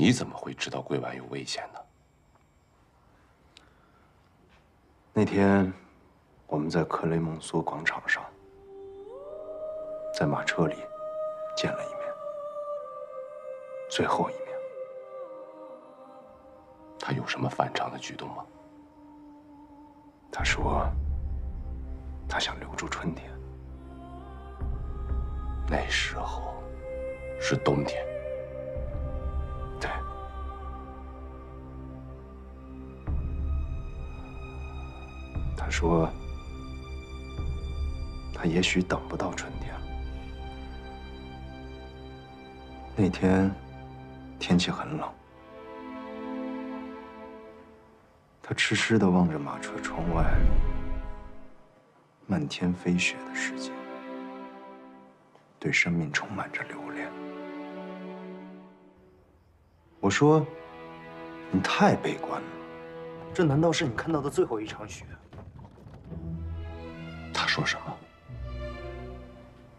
你怎么会知道桂婉有危险呢？那天我们在克雷蒙梭广场上，在马车里见了一面，最后一面。他有什么反常的举动吗？他说，他想留住春天。那时候是冬天。他说，他也许等不到春天了。那天天气很冷。他痴痴地望着马车窗外漫天飞雪的世界，对生命充满着留恋。我说：“你太悲观了，这难道是你看到的最后一场雪？”他说什么？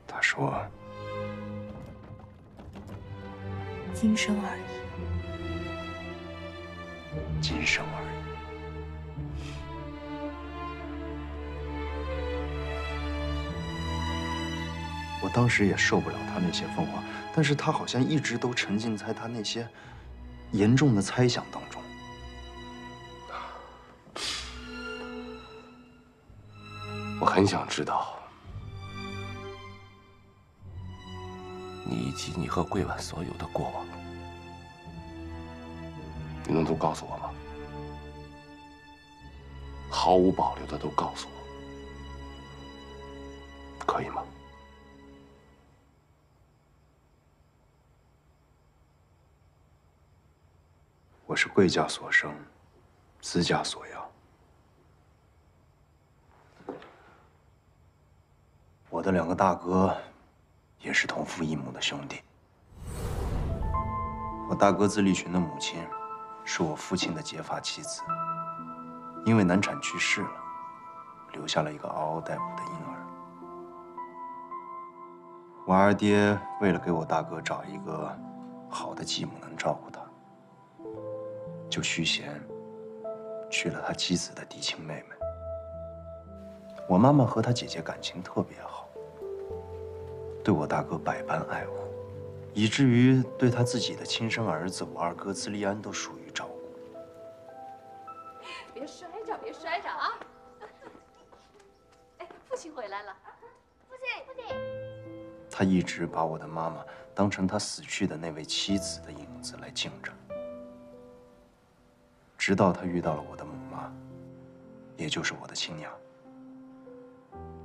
他说：“今生而已，今生而已。”我当时也受不了他那些疯话，但是他好像一直都沉浸在他那些严重的猜想当中。很想知道，你以及你和桂婉所有的过往，你能都告诉我吗？毫无保留的都告诉我，可以吗？我是贵家所生，私家所养。我的两个大哥也是同父异母的兄弟。我大哥自立群的母亲是我父亲的结发妻子，因为难产去世了，留下了一个嗷嗷待哺的婴儿。我二爹为了给我大哥找一个好的继母能照顾他。就虚衔娶了他妻子的嫡亲妹妹。我妈妈和他姐姐感情特别好，对我大哥百般爱护，以至于对他自己的亲生儿子我二哥兹利安都属于照顾。别摔着，别摔着啊！哎，父亲回来了，父亲，父亲。他一直把我的妈妈当成他死去的那位妻子的影子来敬着。直到他遇到了我的母妈，也就是我的亲娘，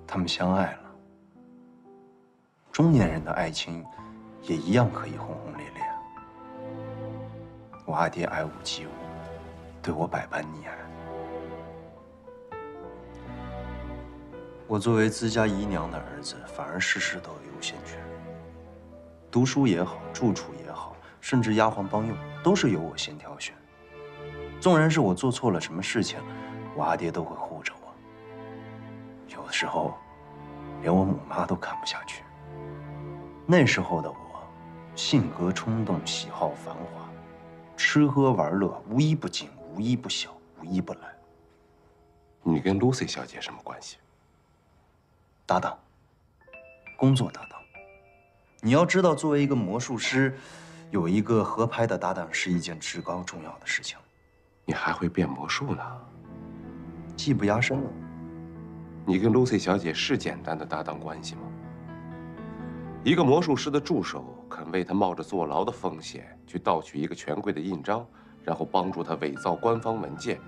他们相爱了。中年人的爱情，也一样可以轰轰烈烈。我阿爹爱屋及乌，对我百般溺爱。我作为自家姨娘的儿子，反而事事都有优先权。读书也好，住处也好，甚至丫鬟帮佣，都是由我先挑选。纵然是我做错了什么事情，我阿爹都会护着我。有的时候，连我母妈都看不下去。那时候的我，性格冲动，喜好繁华，吃喝玩乐，无一不精，无一不小，无一不来。你跟 Lucy 小姐什么关系？搭档，工作搭档。你要知道，作为一个魔术师，有一个合拍的搭档是一件至高重要的事情。你还会变魔术呢，技不压身了。你跟 Lucy 小姐是简单的搭档关系吗？一个魔术师的助手肯为他冒着坐牢的风险去盗取一个权贵的印章，然后帮助他伪造官方文件，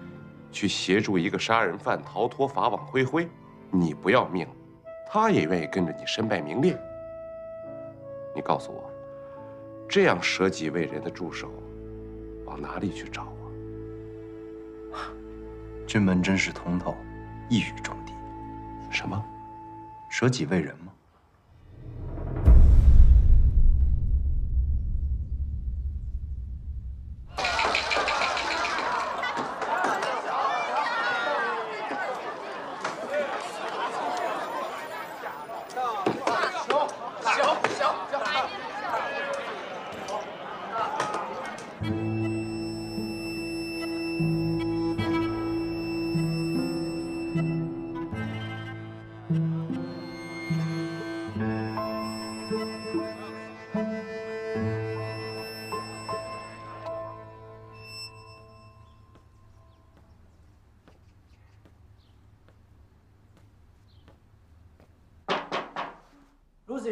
去协助一个杀人犯逃脱法网恢恢。你不要命，他也愿意跟着你身败名裂。你告诉我，这样舍己为人的助手，往哪里去找啊？君门真是通透，一语中的。什么？舍己为人吗？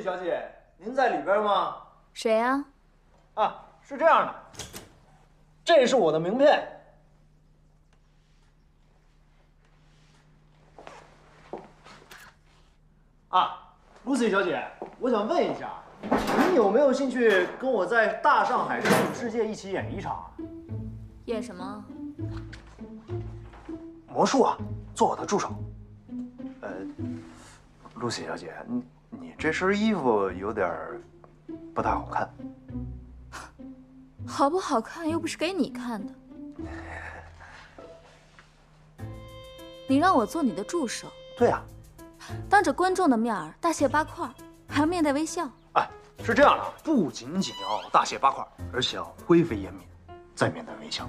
小姐，您在里边吗？谁呀、啊，是这样的，这是我的名片。啊，Lucy 小姐，我想问一下，您有没有兴趣跟我在大上海声影世界一起演一场演什么？魔术啊？做我的助手。呃，Lucy 小姐，你你这身衣服有点儿不太好看。好不好看又不是给你看的。你让我做你的助手，对啊、当着观众的面儿大卸八块，还要面带微笑。哎，是这样的，不仅仅要大卸八块，而且要灰飞烟灭，再面带微笑。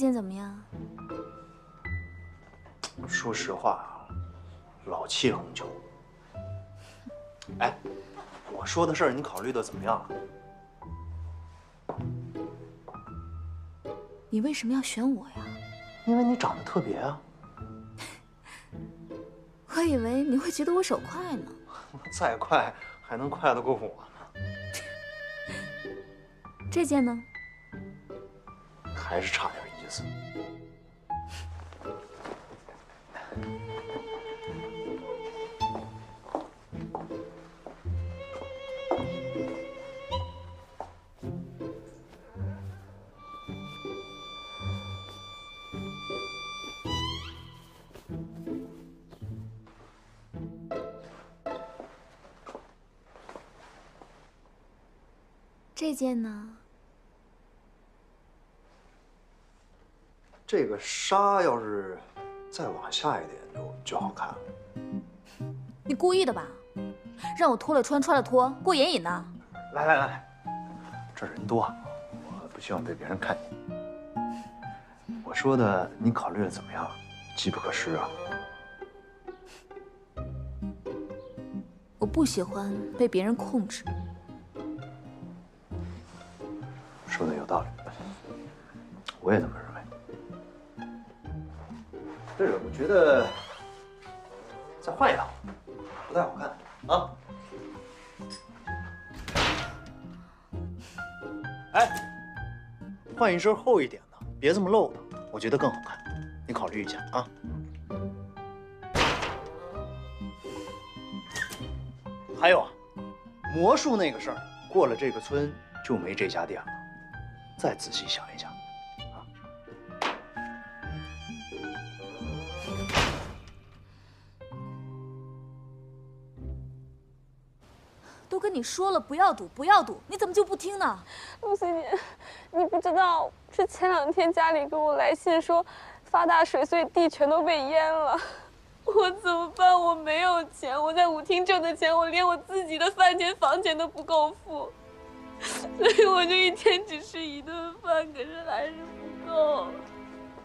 这件怎么样？说实话，老气横秋。哎，我说的事儿你考虑的怎么样了？你为什么要选我呀？因为你长得特别啊。我以为你会觉得我手快呢。再快还能快得过我呢？这件呢？还是差这件呢？这个纱要是再往下一点就就好看了。你故意的吧？让我脱了穿，穿了脱，过眼瘾呢？来来来，这人多，我不希望被别人看见。我说的，你考虑的怎么样？机不可失啊。我不喜欢被别人控制。说的有道理，我也这么认为。对了，我觉得再换一套，不太好看啊。哎，换一身厚一点的，别这么露的，我觉得更好看。你考虑一下啊。还有啊，魔术那个事儿，过了这个村就没这家店了。再仔细想一想。你说了不要赌，不要赌，你怎么就不听呢？露西姐，你不知道，是前两天家里给我来信说，发大水，所以地全都被淹了。我怎么办？我没有钱，我在舞厅挣的钱，我连我自己的饭钱、房钱都不够付，所以我就一天只吃一顿饭，可是还是不够。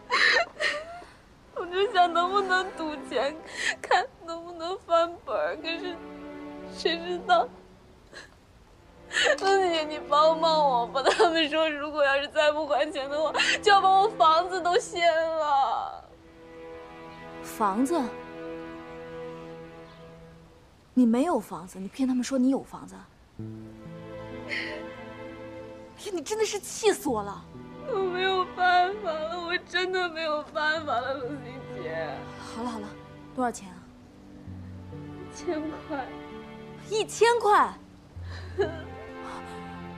我就想能不能赌钱，看能不能翻本，可是谁知道？露西姐，你帮帮我吧！他们说，如果要是再不还钱的话，就要把我房子都掀了。房子？你没有房子，你骗他们说你有房子？哎呀，你真的是气死我了！我没有办法了，我真的没有办法了，露西姐。好了好了，多少钱啊？一千块。一千块？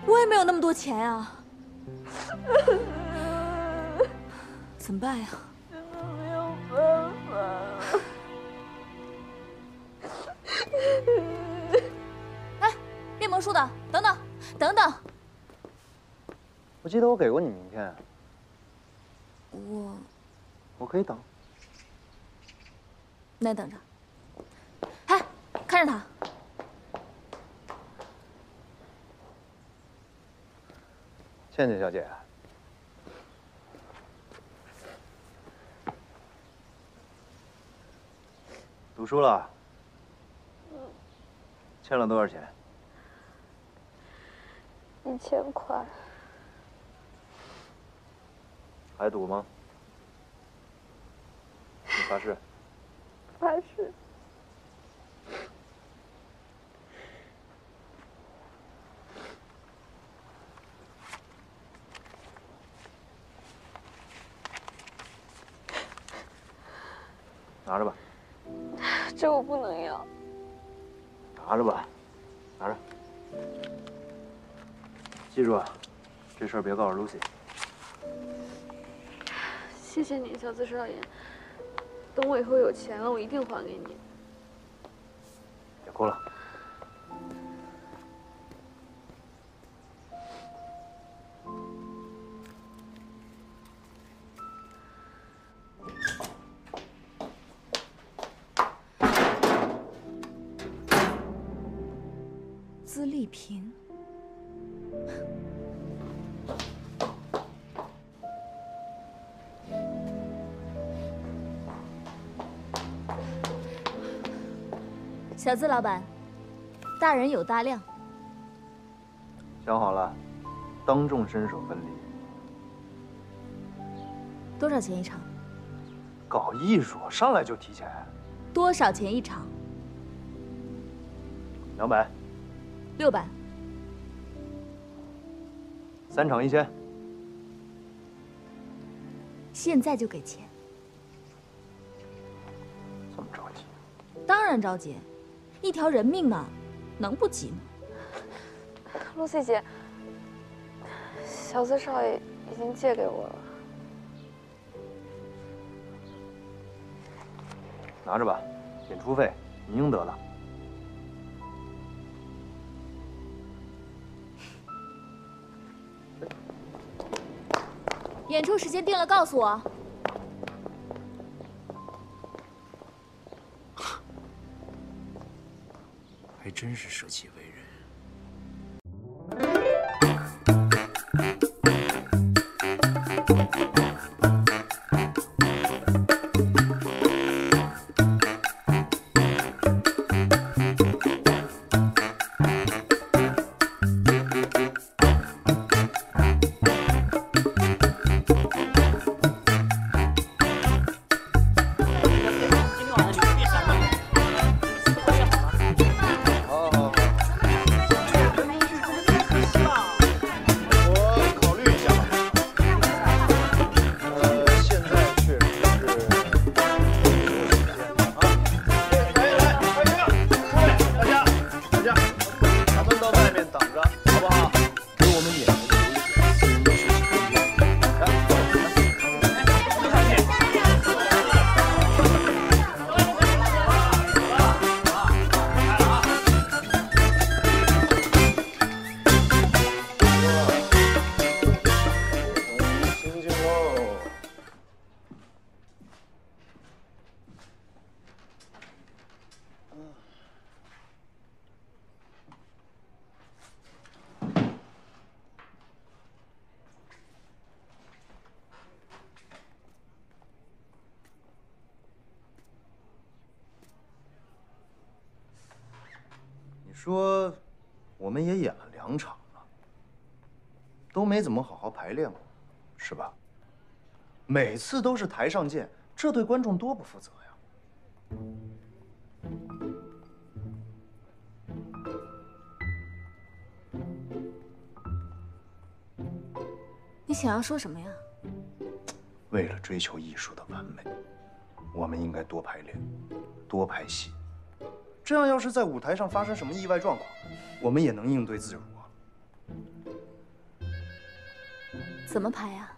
我也没有那么多钱呀、怎么办呀？真的没有办法了。哎，变魔术的，等等，等等，我记得我给过你名片，我我可以等。那你等着。哎，看着他，倩倩小姐，读书了？欠了多少钱？一千块。还赌吗？你发誓？发誓。拿着吧，这我不能要。拿着吧，拿着。记住啊，这事儿别告诉 Lucy。谢谢你，小资少爷。等我以后有钱了，我一定还给你。别哭了。小资老板，大人有大量。想好了，当众伸手分离。多少钱一场？搞艺术上来就提钱，多少钱一场？两百，六百。三场一千。现在就给钱。这么着急？当然着急，一条人命呢，能不急吗？露西姐，小四少爷已经借给我了。拿着吧，演出费你应得的。演出时间定了，告诉我。真是舍己为人。说，我们也演了两场了，都没怎么好好排练过，是吧？每次都是台上见，这对观众多不负责呀！你想要说什么呀？为了追求艺术的完美，我们应该多排练，多拍戏。这样，要是在舞台上发生什么意外状况，我们也能应对自如啊。怎么排呀？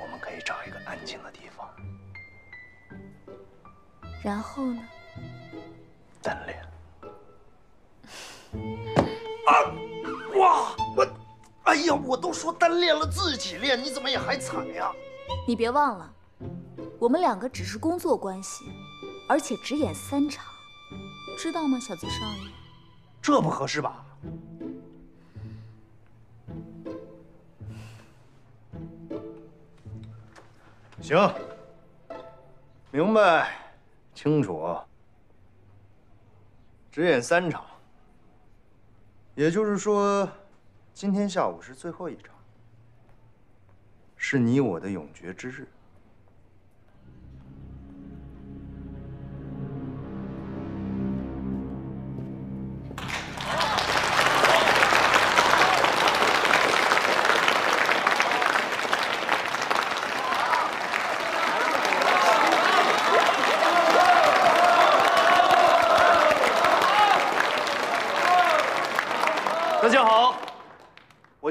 我们可以找一个安静的地方然后呢？单练。哇，我，哎呀，我都说单练了自己练，你怎么也还踩呀？你别忘了，我们两个只是工作关系，而且只演三场，知道吗，小子少爷？这不合适吧？行，明白，清楚。只演三场，也就是说，今天下午是最后一场，是你我的永诀之日。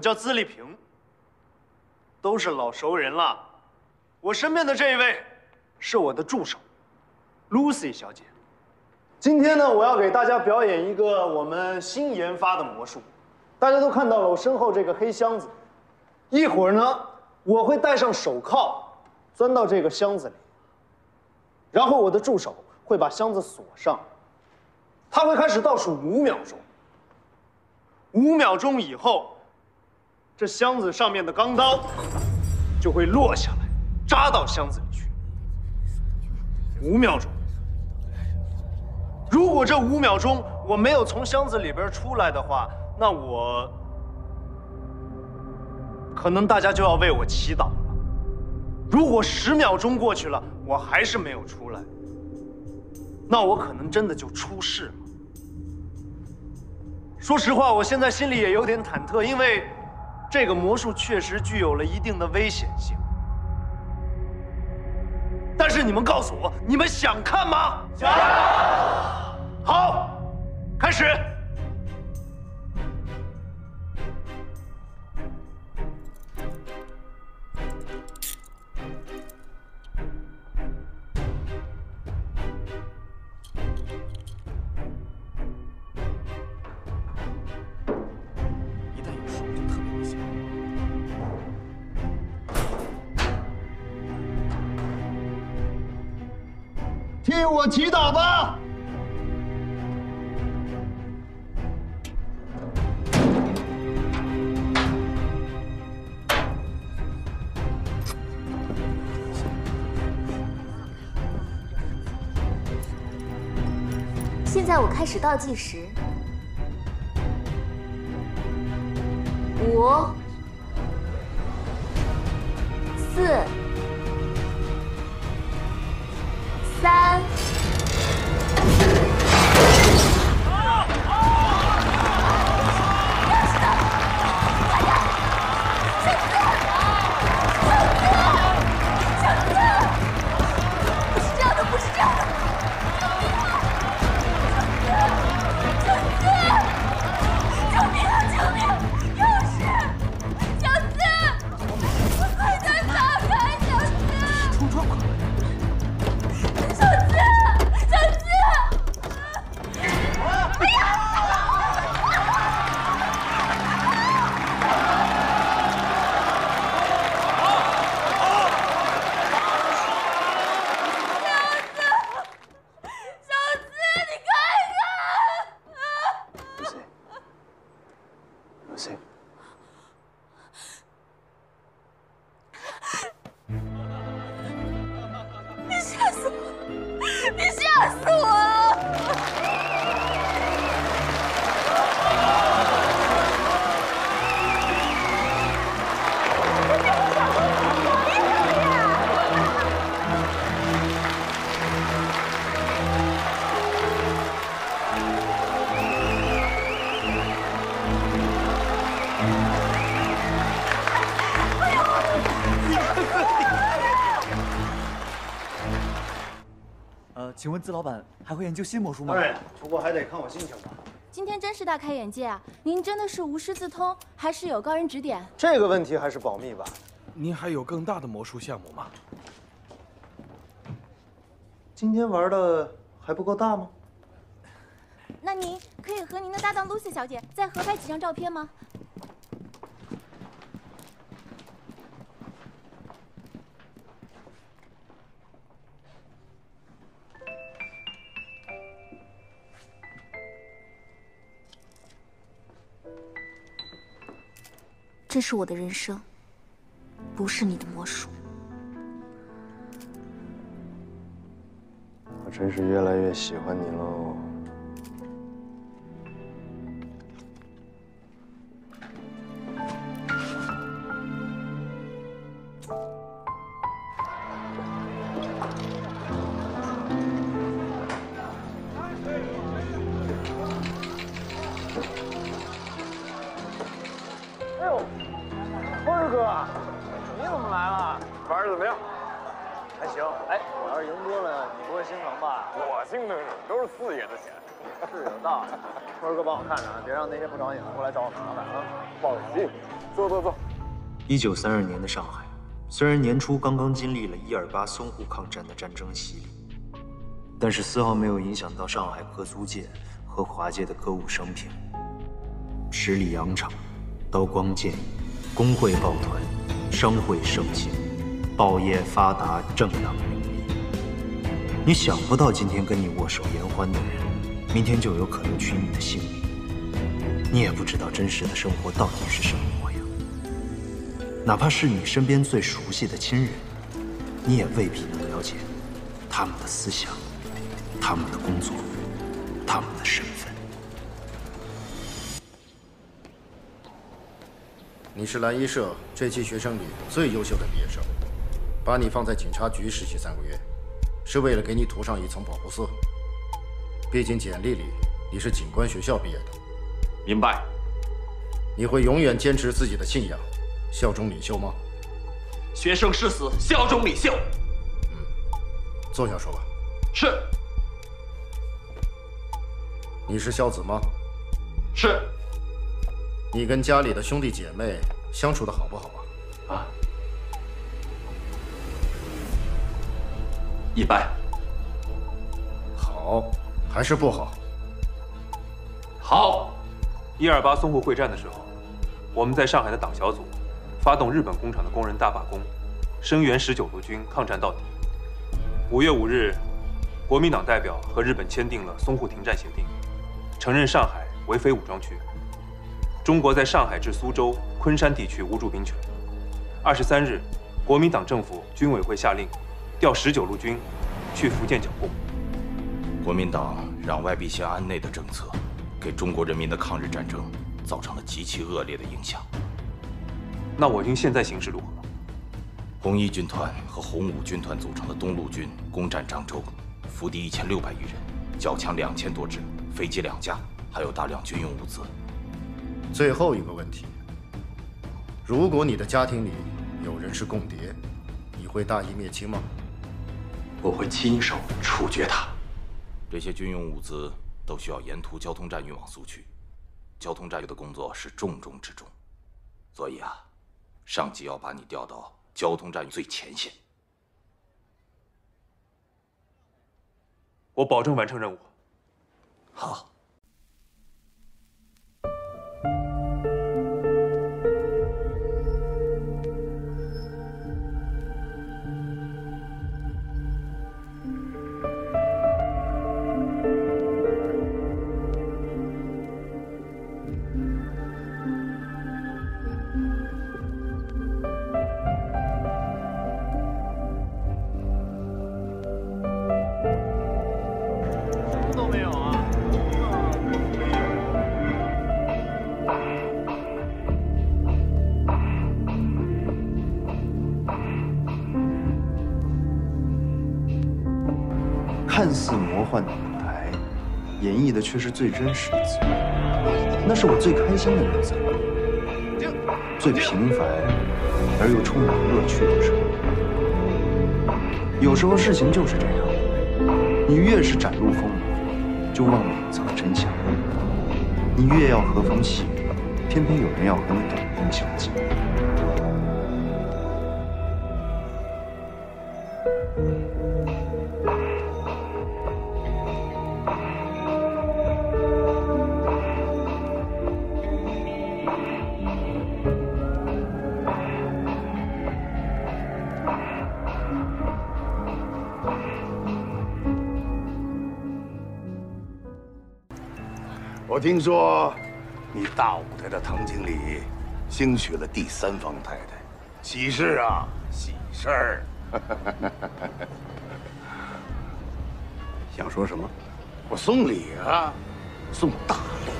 叫资立平，都是老熟人了。我身边的这一位是我的助手，Lucy 小姐。今天呢，我要给大家表演一个我们新研发的魔术。大家都看到了我身后这个黑箱子，一会儿呢，我会戴上手铐，钻到这个箱子里，然后我的助手会把箱子锁上，他会开始倒数五秒钟。五秒钟以后，这箱子上面的钢刀就会落下来，扎到箱子里去。五秒钟，如果这五秒钟我没有从箱子里边出来的话，那我可能大家就要为我祈祷了。如果十秒钟过去了，我还是没有出来，那我可能真的就出事了。说实话，我现在心里也有点忐忑，因为这个魔术确实具有了一定的危险性。但是你们告诉我，你们想看吗？想。好，开始。为我祈祷吧。现在我开始倒计时，请问资老板还会研究新魔术吗？当然，不过还得看我心情吧。今天真是大开眼界啊！您真的是无师自通，还是有高人指点？这个问题还是保密吧。您还有更大的魔术项目吗？今天玩的还不够大吗？那您可以和您的搭档 Lucy 小姐再合拍几张照片吗？这是我的人生，不是你的魔术。我真是越来越喜欢你喽。一九三二年的上海，虽然年初刚刚经历了一二八淞沪抗战的战争洗礼，但是丝毫没有影响到上海歌租界和华界的歌舞升平。十里洋场，刀光剑影，工会抱团，商会盛行，报业发达，政党林立。你想不到，今天跟你握手言欢的人，明天就有可能取你的性命。你也不知道真实的生活到底是什么。哪怕是你身边最熟悉的亲人，你也未必能了解他们的思想、他们的工作、他们的身份。你是蓝衣社这期学生里最优秀的毕业生，把你放在警察局实习三个月，是为了给你涂上一层保护色。毕竟简历里你是警官学校毕业的。明白。你会永远坚持自己的信仰，效忠领袖吗？学生誓死效忠领袖。嗯坐下说吧。是。你是孝子吗？是。你跟家里的兄弟姐妹相处的好不好啊？啊，一般。好还是不好？好。一二八淞沪会战的时候，我们在上海的党小组发动日本工厂的工人大罢工，声援十九路军抗战到底。五月五日，国民党代表和日本签订了淞沪停战协定，承认上海为非武装区。中国在上海至苏州、昆山地区无驻兵权。二十三日，国民党政府军委会下令，调十九路军去福建剿共。国民党攘外必先安内的政策，给中国人民的抗日战争造成了极其恶劣的影响。那我军现在形势如何？红一军团和红五军团组成的东路军攻占漳州，俘敌一千六百余人，缴枪两千多支，飞机两架，还有大量军用物资。最后一个问题：如果你的家庭里有人是共谍，你会大义灭亲吗？我会亲手处决他。这些军用物资都需要沿途交通站运往苏区，交通站的工作是重中之重，所以啊，上级要把你调到交通站最前线。我保证完成任务。好。看似魔幻的舞台，演绎的却是最真实的自己。那是我最开心的日子，最平凡而又充满乐趣的时候。有时候事情就是这样，你越是展露锋芒，就忘了隐藏真相；你越要和风细雨，偏偏有人要和你短我听说，你大舞台的唐经理兴娶了第三方太太，喜事啊，喜事儿！想说什么？我送礼啊，送大礼。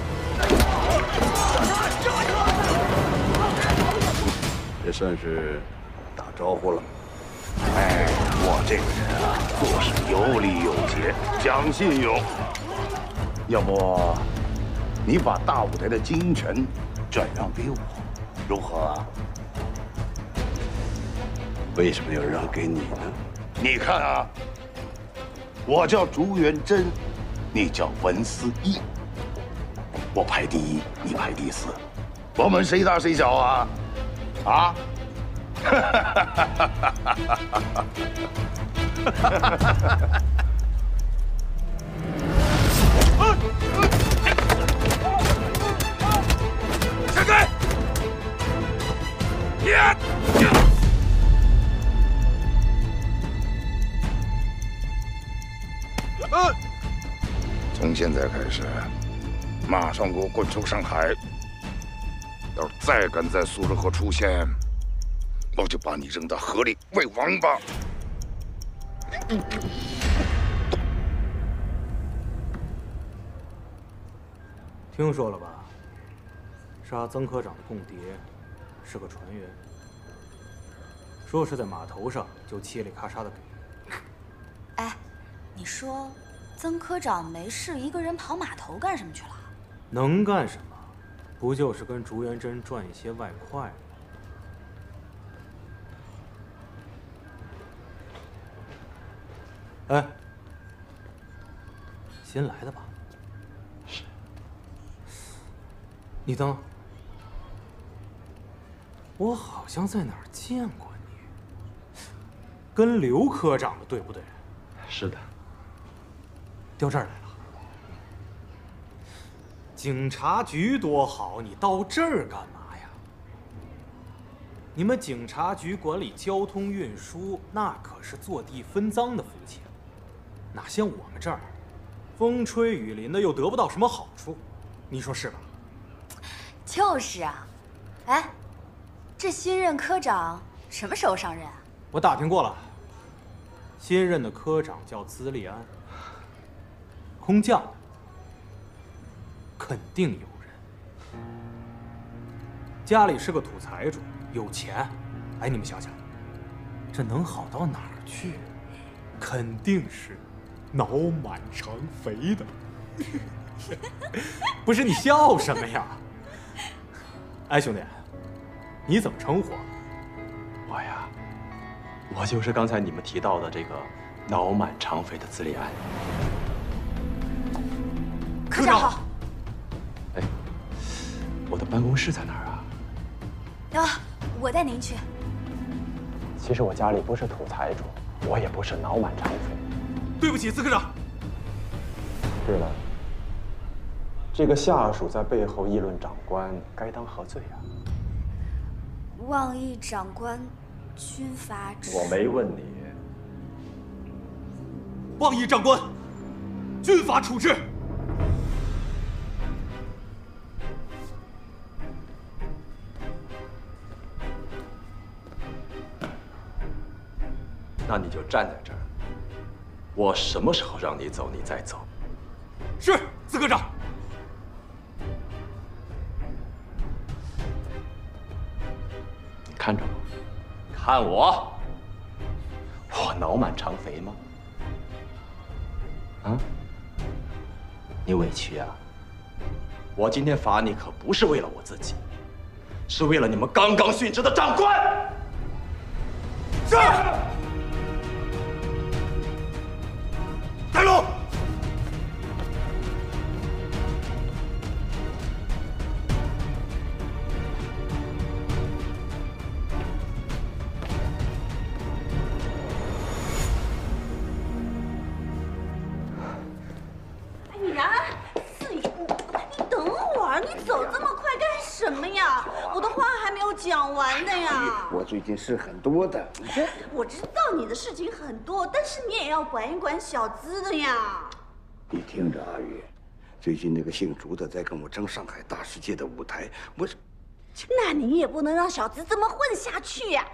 这算是打招呼了。哎，我这个人啊，做事有理有节，讲信用。要不，你把大舞台的经营权转让给我，如何啊？为什么要让给你呢？你看啊，我叫朱元贞，你叫文思义，我排第一，你排第四，我们谁大谁小啊？啊？闪 从现在开始，马上给我滚出上海！要是再敢在苏州河出现，我就把你扔到河里喂王八！听说了吧？杀曾科长的共谍是个船员，说是在码头上就嘁里咔嚓的给。哎，你说曾科长没事一个人跑码头干什么去了？能干什么？不就是跟竹元贞赚一些外快吗？哎，新来的吧？是。你等，我好像在哪儿见过你，跟刘科长的对不对？是的。调这儿来了。警察局多好，你到这儿干嘛呀？你们警察局管理交通运输，那可是坐地分赃的夫妻，哪像我们这儿，风吹雨淋的又得不到什么好处，你说是吧？就是啊，哎，这新任科长什么时候上任啊？我打听过了，新任的科长叫资利安，空降的。肯定有人，家里是个土财主，有钱。哎，你们想想，这能好到哪儿去？肯定是脑满肠肥的。不是你笑什么呀？哎，兄弟，你怎么称呼？我呀，我就是刚才你们提到的这个脑满肠肥的资立安。科长好。哎，我的办公室在哪儿啊？啊，我带您去。其实我家里不是土财主，我也不是脑满肠肥。对不起，司科长。对了，这个下属在背后议论长官，该当何罪啊？妄议长官军法指。我没问你。妄议长官，军法处置。那你就站在这儿，我什么时候让你走，你再走。是，司科长。看着我，看我，我脑满肠肥吗？啊？你委屈啊？我今天罚你可不是为了我自己，是为了你们刚刚殉职的长官。是。呀。我最近事很多的。我知道你的事情很多，但是你也要管一管小资的呀。你听着，阿玉，最近那个姓竹的在跟我争上海大世界的舞台，我是。那你也不能让小资这么混下去呀。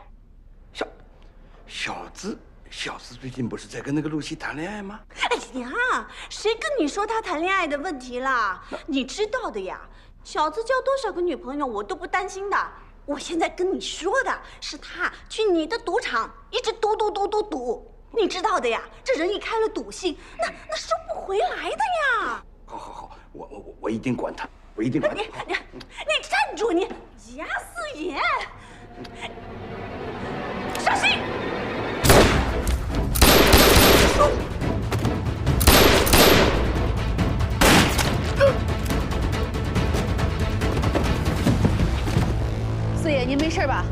小，小资，小资最近不是在跟那个露西谈恋爱吗？哎呀，谁跟你说他谈恋爱的问题啦？你知道的呀，小资交多少个女朋友我都不担心的。我现在跟你说的是他去你的赌场一直赌赌赌赌赌，你知道的呀，这人一开了赌性，那那收不回来的呀。好好好，我我我我一定管他，我一定管他。你你你站住！你贾四爷，小心！四爷，您没事吧？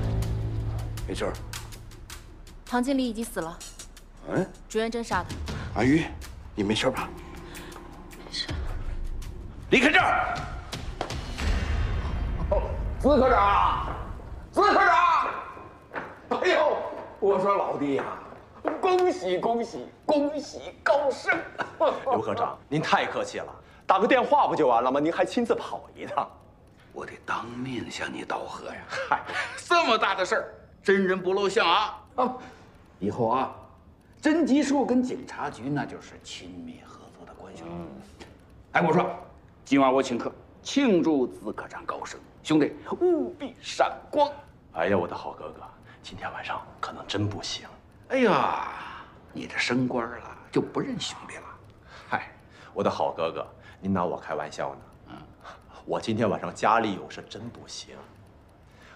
没事。唐经理已经死了，嗯，朱元珍杀的。阿玉，你没事吧？没事离开这儿！司科长，司科长！哎呦，我说老弟呀、恭喜恭喜恭喜高升！刘科长，您太客气了，打个电话不就完了吗？您还亲自跑一趟。我得当面向你道贺呀！嗨，这么大的事儿，真人不露相啊！啊，以后啊，侦缉处跟警察局那就是亲密合作的关系了。哎，我说，今晚我请客庆祝资科长高升，兄弟务必闪光。哎呀，我的好哥哥，今天晚上可能真不行。哎呀，你这升官了就不认兄弟了。嗨，我的好哥哥，您拿我开玩笑呢？嗯，我今天晚上家里有事，真不行。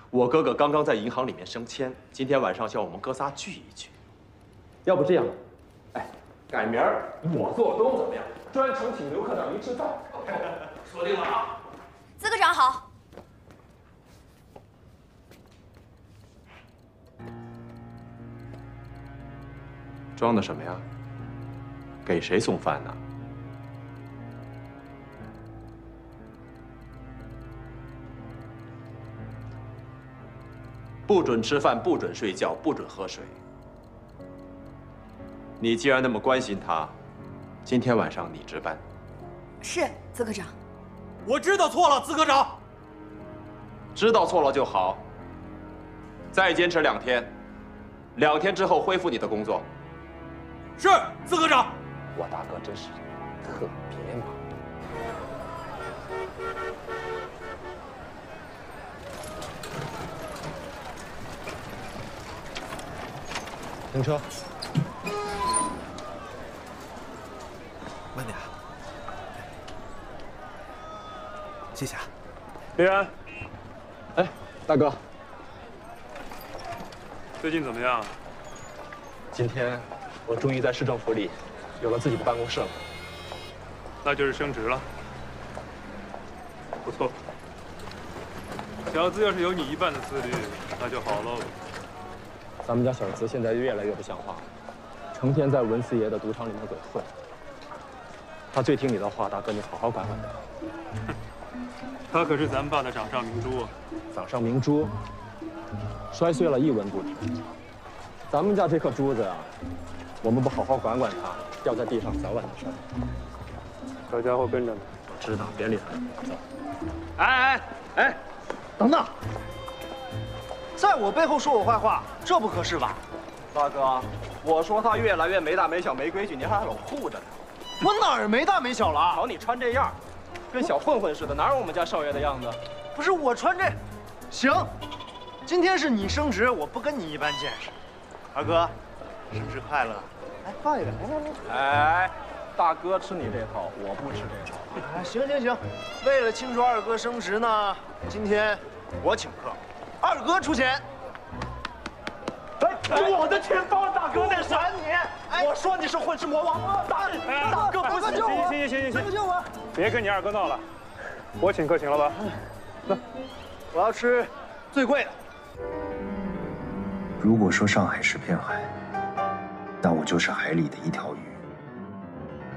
我哥哥刚刚在银行里面升迁，今天晚上叫我们哥仨聚一聚。要不这样，哎，改明儿我做东怎么样？专程请刘科长您吃饭。说定了啊！资科长好。装的什么呀？给谁送饭呢？不准吃饭，不准睡觉，不准喝水。你既然那么关心他，今天晚上你值班。是资科长。我知道错了，资科长。知道错了就好。再坚持两天，两天之后恢复你的工作。是，资科长。我大哥真是特别忙。停车。慢点啊。谢谢啊。林然，哎，大哥，最近怎么样？今天我终于在市政府里有了自己的办公室了。那就是升职了，不错。小子要是有你一半的自律，那就好喽。咱们家小子现在越来越不像话了，成天在文四爷的赌场里面鬼混。他最听你的话，大哥你好好管管他。他可是咱爸的掌上明珠啊！掌上明珠，摔碎了一文不值。咱们家这颗珠子啊，我们不好好管管它，掉在地上早晚的事儿。小家伙跟着呢。我知道，别理他。走。哎哎哎，等等，在我背后说我坏话，这不合适吧？大哥，我说他越来越没大没小没规矩，您还老护着他。我哪儿没大没小了？瞧你穿这样，跟小混混似的，哪有我们家少爷的样子？不是我穿这，行，今天是你升职，我不跟你一般见识。二哥，生日快乐！来抱一个，来来来。哎，大哥吃你这套，我不吃这套。哎，行行行，为了庆祝二哥升职呢，今天我请客，二哥出钱。哎，我的钱包，大哥那是管你！我说你是混世魔王，大大哥不行，行行行行行行，别跟你二哥闹了，我请客行了吧？来，我要吃最贵的。如果说上海是片海，那我就是海里的一条鱼。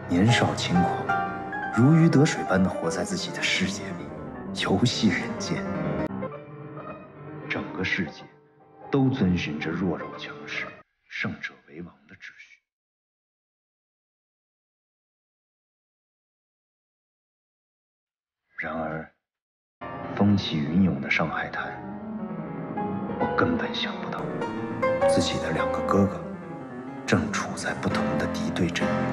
年少轻狂，如鱼得水般的活在自己的世界里，游戏人间。整个世界都遵循着弱肉强食、胜者为王的秩序。然而，风起云涌的上海滩，我根本想不到，自己的两个哥哥，正处在不同的敌对阵营。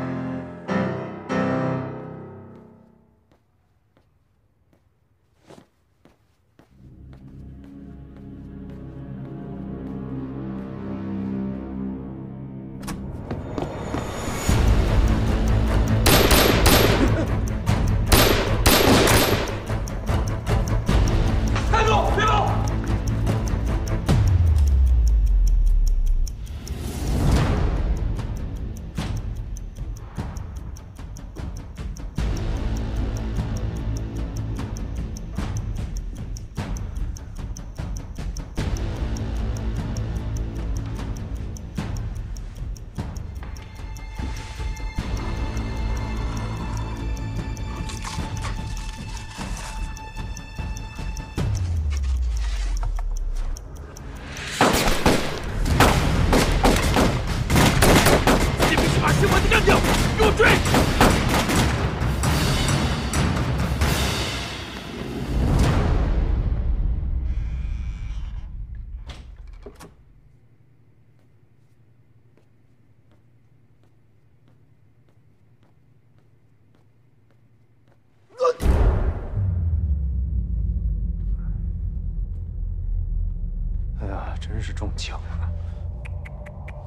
是中枪了！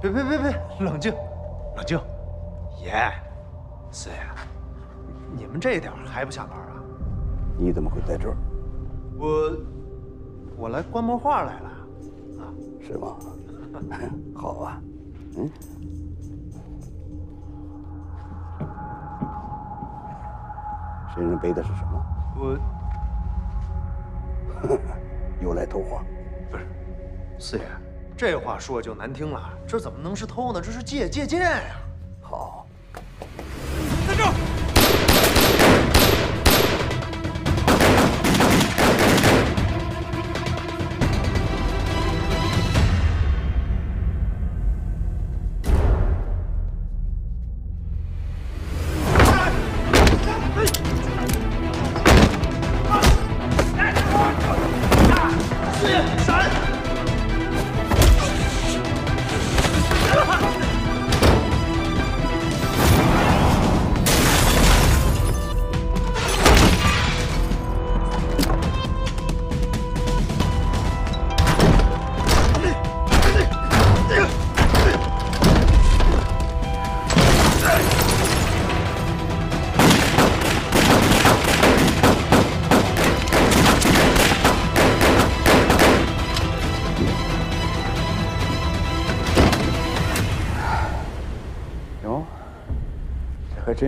别别别别，冷静，冷静。爷，四爷，你们这点还不下班啊？你怎么会在这儿？我我来观摩画来了。是吗？好啊，嗯。身上背的是什么？我 又来偷画。四爷，这话说就难听了，这怎么能是偷呢？这是借借鉴呀！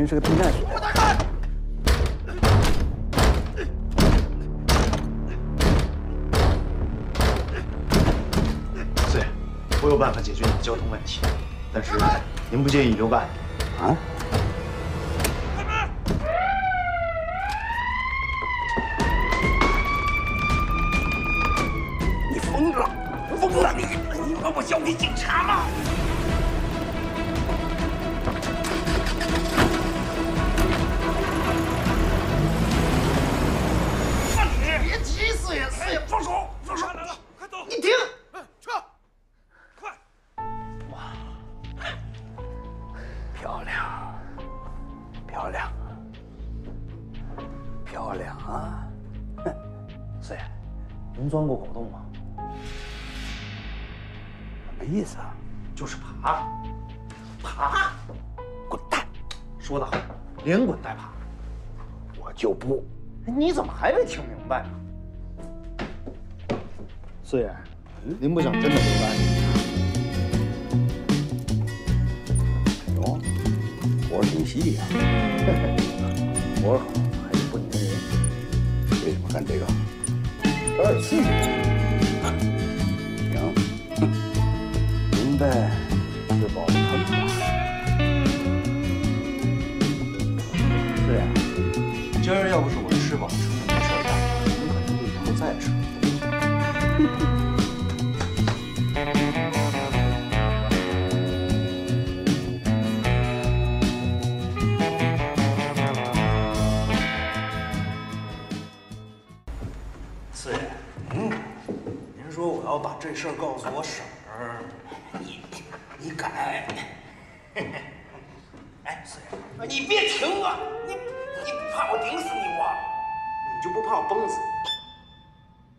这还真是个避难所。四爷，我有办法解决你的交通问题，但是您不介意留办啊？四爷，您钻过狗洞吗？什么意思啊？就是爬，爬，滚蛋！说得好，连滚带爬。我就不。你怎么还没听明白呢？四爷，您不想真的留班？哟，活儿挺细呀、活儿好还是不粘人。为什么干这个？找点刺激。行，明白这事儿告诉我婶